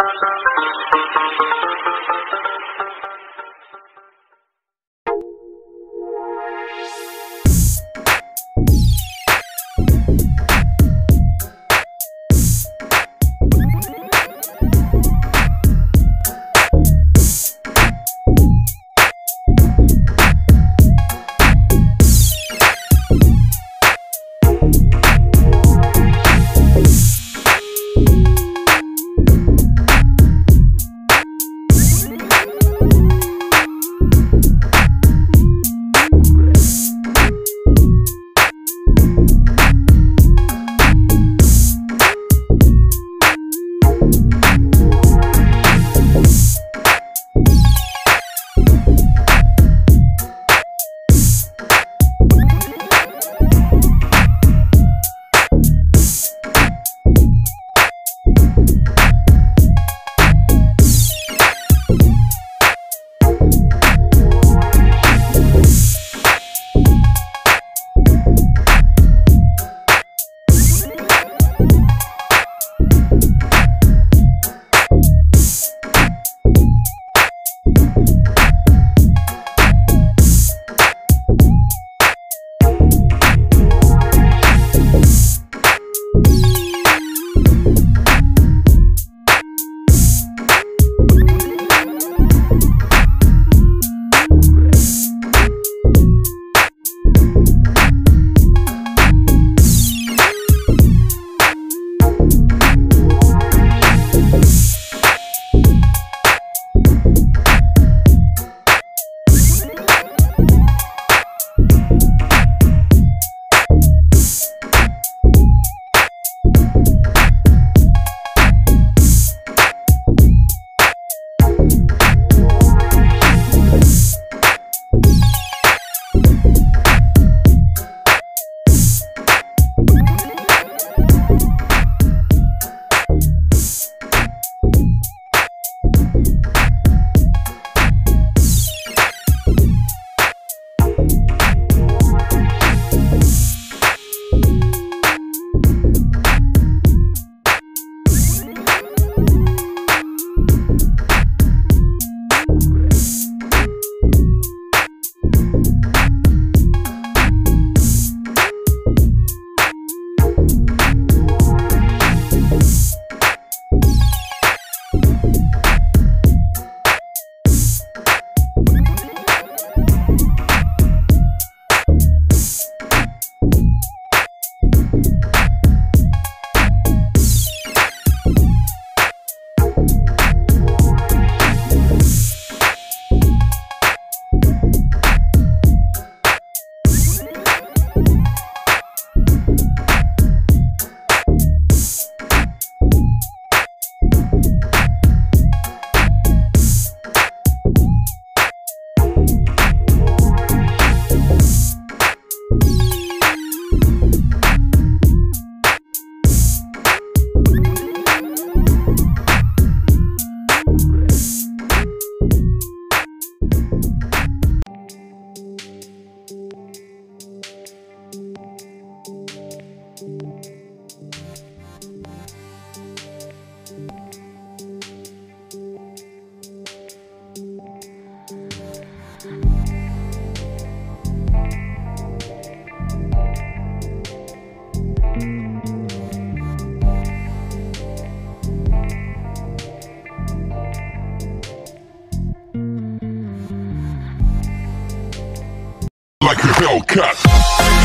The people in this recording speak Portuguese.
Música like a Hellcat.